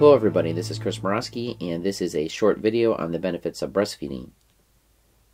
Hello everybody, this is Chris Morosky, and this is a short video on the benefits of breastfeeding.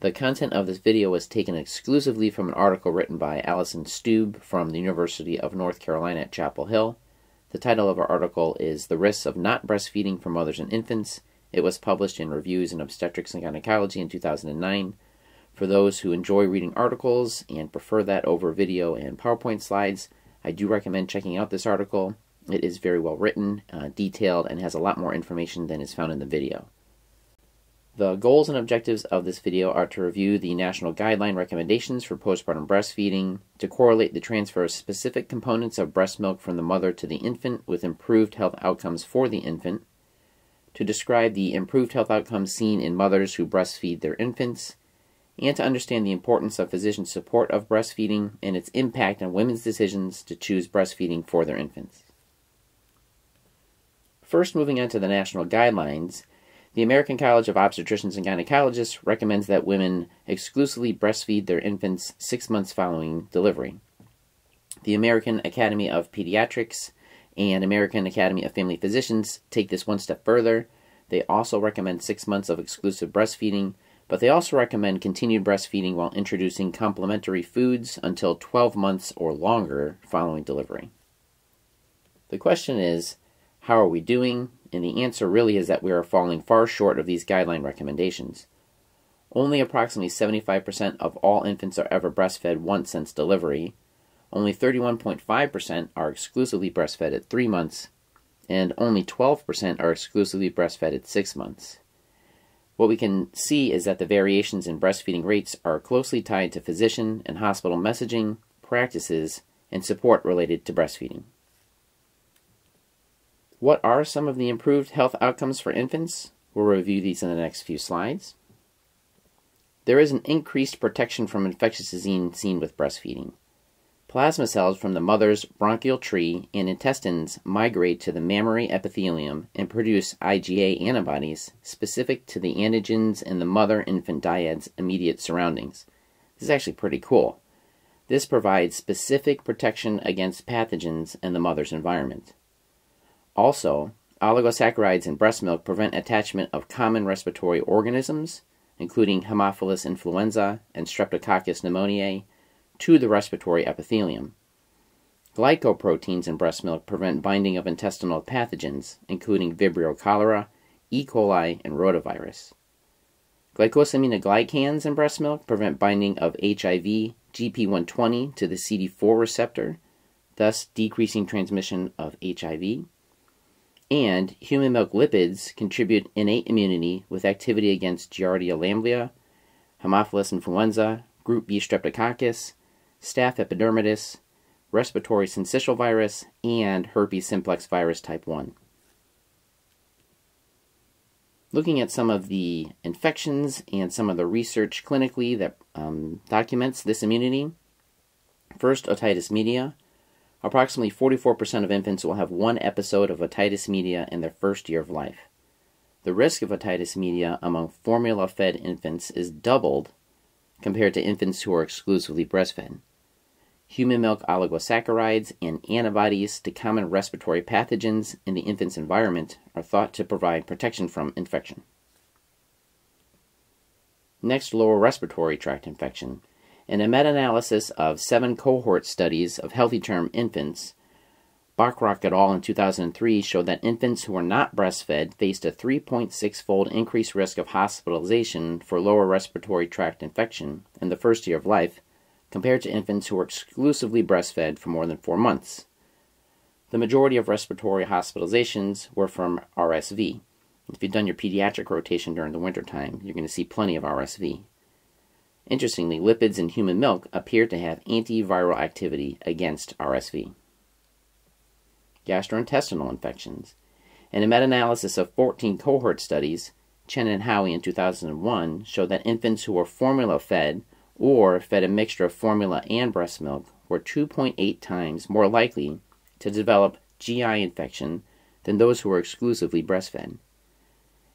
The content of this video was taken exclusively from an article written by Alison Stuebe from the University of North Carolina at Chapel Hill. The title of our article is The Risks of Not Breastfeeding for Mothers and Infants. It was published in Reviews in Obstetrics and Gynecology in 2009. For those who enjoy reading articles and prefer that over video and PowerPoint slides, I do recommend checking out this article. It is very well written, uh, detailed, and has a lot more information than is found in the video. The goals and objectives of this video are to review the national guideline recommendations for postpartum breastfeeding, to correlate the transfer of specific components of breast milk from the mother to the infant with improved health outcomes for the infant, to describe the improved health outcomes seen in mothers who breastfeed their infants, and to understand the importance of physician support of breastfeeding and its impact on women's decisions to choose breastfeeding for their infants. First, moving on to the national guidelines, the American College of Obstetricians and Gynecologists recommends that women exclusively breastfeed their infants six months following delivery. The American Academy of Pediatrics and American Academy of Family Physicians take this one step further. They also recommend six months of exclusive breastfeeding, but they also recommend continued breastfeeding while introducing complementary foods until 12 months or longer following delivery. The question is how are we doing? And the answer really is that we are falling far short of these guideline recommendations. Only approximately 75% of all infants are ever breastfed once since delivery. Only 31.5% are exclusively breastfed at 3 months, and only 12% are exclusively breastfed at 6 months. What we can see is that the variations in breastfeeding rates are closely tied to physician and hospital messaging, practices, and support related to breastfeeding. What are some of the improved health outcomes for infants? We'll review these in the next few slides. There is an increased protection from infectious disease seen with breastfeeding. Plasma cells from the mother's bronchial tree and intestines migrate to the mammary epithelium and produce IgA antibodies specific to the antigens in the mother infant dyad's immediate surroundings. This is actually pretty cool. This provides specific protection against pathogens in the mother's environment. Also, oligosaccharides in breast milk prevent attachment of common respiratory organisms, including Haemophilus influenza and Streptococcus pneumoniae, to the respiratory epithelium. Glycoproteins in breast milk prevent binding of intestinal pathogens, including Vibrio cholera, E. coli, and rotavirus. Glycosaminoglycans in breast milk prevent binding of HIV GP120 to the CD4 receptor, thus decreasing transmission of HIV and human milk lipids contribute innate immunity with activity against Giardia lamblia, Haemophilus influenza, Group B streptococcus, Staph epidermidis, respiratory syncytial virus, and herpes simplex virus type 1. Looking at some of the infections and some of the research clinically that um, documents this immunity. First, otitis media. Approximately 44% of infants will have one episode of otitis media in their first year of life. The risk of otitis media among formula fed infants is doubled compared to infants who are exclusively breastfed. Human milk oligosaccharides and antibodies to common respiratory pathogens in the infant's environment are thought to provide protection from infection. Next, lower respiratory tract infection. In a meta analysis of seven cohort studies of healthy term infants, Bachrach et al. in 2003 showed that infants who were not breastfed faced a 3.6 fold increased risk of hospitalization for lower respiratory tract infection in the first year of life compared to infants who were exclusively breastfed for more than four months. The majority of respiratory hospitalizations were from RSV. If you've done your pediatric rotation during the wintertime, you're going to see plenty of RSV. Interestingly, lipids in human milk appear to have antiviral activity against RSV. Gastrointestinal infections. In a meta analysis of 14 cohort studies, Chen and Howie in 2001 showed that infants who were formula fed or fed a mixture of formula and breast milk were 2.8 times more likely to develop GI infection than those who were exclusively breastfed.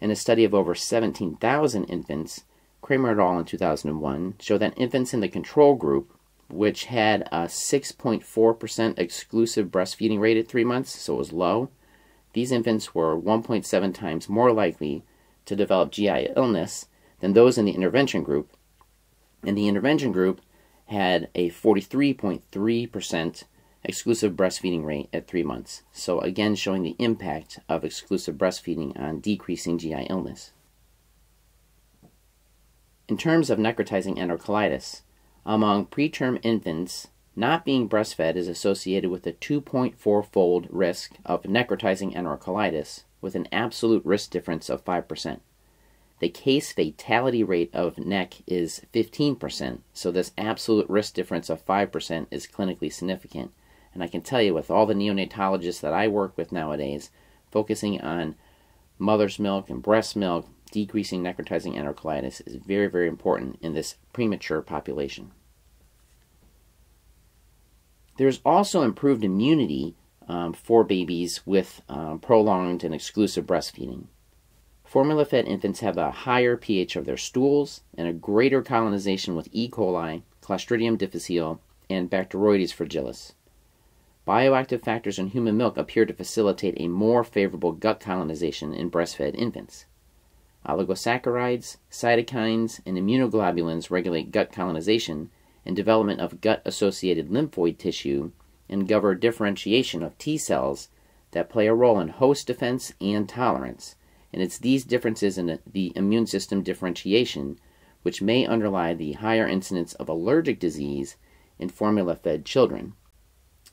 In a study of over 17,000 infants, Kramer et al. in 2001 showed that infants in the control group, which had a 6.4% exclusive breastfeeding rate at three months, so it was low, these infants were 1.7 times more likely to develop GI illness than those in the intervention group, and the intervention group had a 43.3% exclusive breastfeeding rate at three months. So, again, showing the impact of exclusive breastfeeding on decreasing GI illness. In terms of necrotizing enterocolitis, among preterm infants, not being breastfed is associated with a 2.4 fold risk of necrotizing enterocolitis with an absolute risk difference of 5%. The case fatality rate of NEC is 15%, so this absolute risk difference of 5% is clinically significant. And I can tell you, with all the neonatologists that I work with nowadays, focusing on mother's milk and breast milk, decreasing necrotizing enterocolitis is very, very important in this premature population. There's also improved immunity um, for babies with um, prolonged and exclusive breastfeeding. Formula fed infants have a higher pH of their stools and a greater colonization with E. coli, Clostridium difficile, and Bacteroides fragilis. Bioactive factors in human milk appear to facilitate a more favorable gut colonization in breastfed infants. Oligosaccharides, cytokines, and immunoglobulins regulate gut colonization and development of gut associated lymphoid tissue and govern differentiation of T cells that play a role in host defense and tolerance. And it's these differences in the immune system differentiation which may underlie the higher incidence of allergic disease in formula fed children.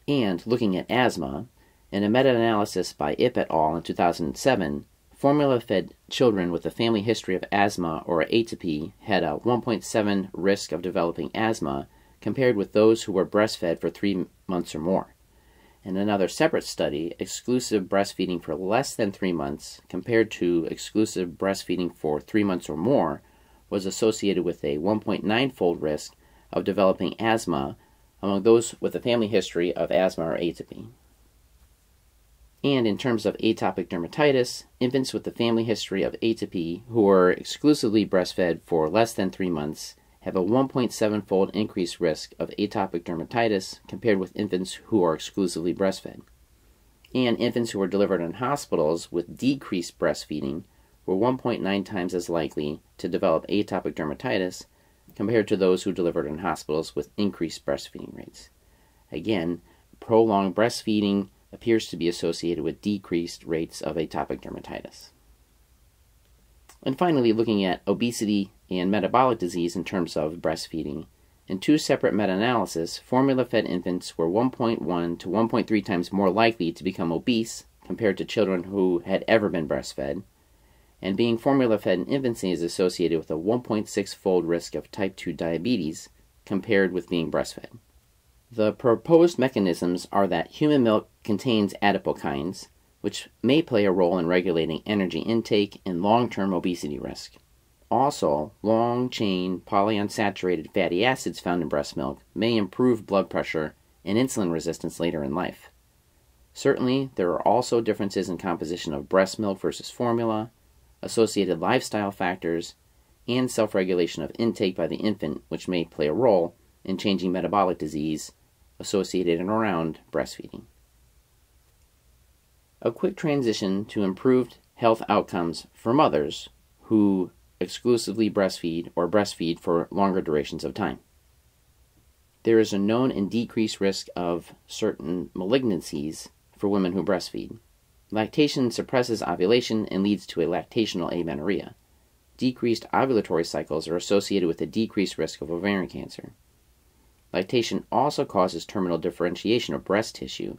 And looking at asthma, in a meta analysis by Ip et al. in 2007, Formula fed children with a family history of asthma or atopy had a 1.7 risk of developing asthma compared with those who were breastfed for three months or more. In another separate study, exclusive breastfeeding for less than three months compared to exclusive breastfeeding for three months or more was associated with a 1.9 fold risk of developing asthma among those with a family history of asthma or atopy. And in terms of atopic dermatitis, infants with a family history of atopy who are exclusively breastfed for less than three months have a 1.7 fold increased risk of atopic dermatitis compared with infants who are exclusively breastfed. And infants who were delivered in hospitals with decreased breastfeeding were 1.9 times as likely to develop atopic dermatitis compared to those who delivered in hospitals with increased breastfeeding rates. Again, prolonged breastfeeding appears to be associated with decreased rates of atopic dermatitis. And finally, looking at obesity and metabolic disease in terms of breastfeeding. In two separate meta analyses, formula fed infants were 1.1 to 1.3 times more likely to become obese compared to children who had ever been breastfed, and being formula fed in infancy is associated with a 1.6 fold risk of type 2 diabetes compared with being breastfed. The proposed mechanisms are that human milk contains adipokines, which may play a role in regulating energy intake and long term obesity risk. Also, long chain polyunsaturated fatty acids found in breast milk may improve blood pressure and insulin resistance later in life. Certainly, there are also differences in composition of breast milk versus formula, associated lifestyle factors, and self regulation of intake by the infant, which may play a role in changing metabolic disease associated and around breastfeeding. A quick transition to improved health outcomes for mothers who exclusively breastfeed or breastfeed for longer durations of time. There is a known and decreased risk of certain malignancies for women who breastfeed. Lactation suppresses ovulation and leads to a lactational amenorrhea. Decreased ovulatory cycles are associated with a decreased risk of ovarian cancer. Lactation also causes terminal differentiation of breast tissue,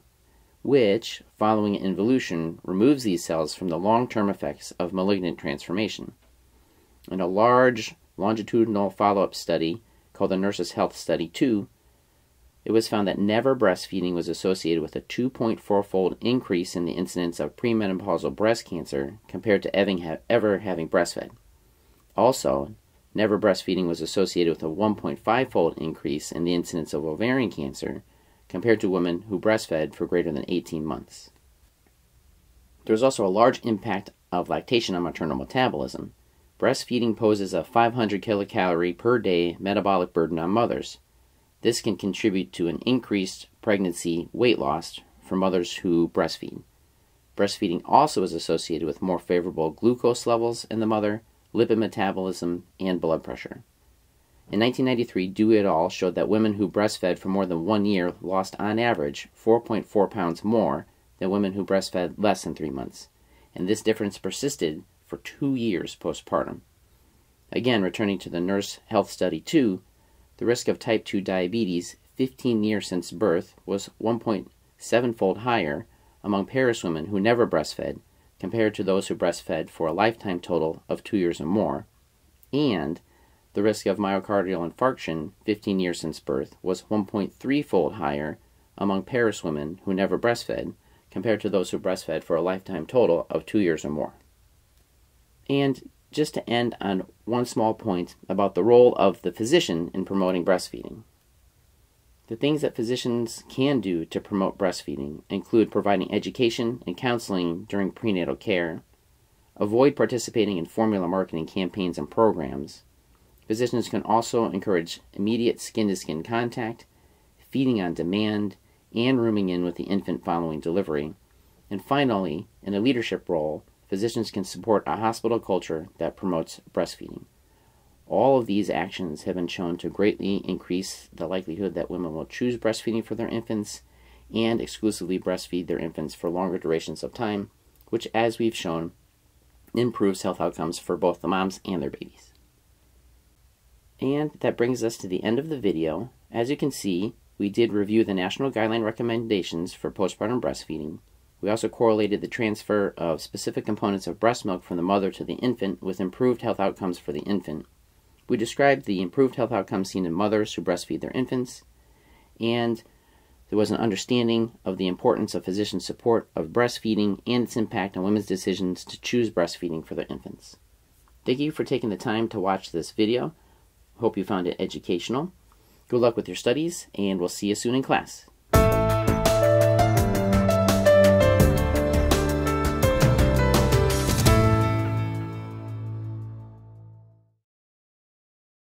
which, following involution, removes these cells from the long term effects of malignant transformation. In a large longitudinal follow up study called the Nurses' Health Study 2, it was found that never breastfeeding was associated with a 2.4 fold increase in the incidence of premenopausal breast cancer compared to ever having breastfed. Also, Never breastfeeding was associated with a 1.5 fold increase in the incidence of ovarian cancer compared to women who breastfed for greater than 18 months. There is also a large impact of lactation on maternal metabolism. Breastfeeding poses a 500 kilocalorie per day metabolic burden on mothers. This can contribute to an increased pregnancy weight loss for mothers who breastfeed. breastfeeding also is associated with more favorable glucose levels in the mother, lipid metabolism, and blood pressure. In 1993, Dewey et al. showed that women who breastfed for more than one year lost, on average, 4.4 pounds more than women who breastfed less than three months, and this difference persisted for two years postpartum. Again, returning to the Nurse Health Study 2, the risk of type 2 diabetes 15 years since birth was 1.7 fold higher among parous women who never breastfed compared to those who breastfed for a lifetime total of two years or more, and the risk of myocardial infarction 15 years since birth was 1.3 fold higher among parous women who never breastfed compared to those who breastfed for a lifetime total of two years or more. And just to end on one small point about the role of the physician in promoting breastfeeding. The things that physicians can do to promote breastfeeding include providing education and counseling during prenatal care, avoid participating in formula marketing campaigns and programs, Physicians can also encourage immediate skin to skin contact, feeding on demand, and rooming in with the infant following delivery. And finally, in a leadership role, physicians can support a hospital culture that promotes breastfeeding. All of these actions have been shown to greatly increase the likelihood that women will choose breastfeeding for their infants and exclusively breastfeed their infants for longer durations of time, which, as we've shown, improves health outcomes for both the moms and their babies. And that brings us to the end of the video. As you can see, we did review the national guideline recommendations for postpartum breastfeeding. We also correlated the transfer of specific components of breast milk from the mother to the infant with improved health outcomes for the infant. We described the improved health outcomes seen in mothers who breastfeed their infants, and there was an understanding of the importance of physician support of breastfeeding and its impact on women's decisions to choose breastfeeding for their infants. Thank you for taking the time to watch this video. Hope you found it educational. Good luck with your studies, and we'll see you soon in class.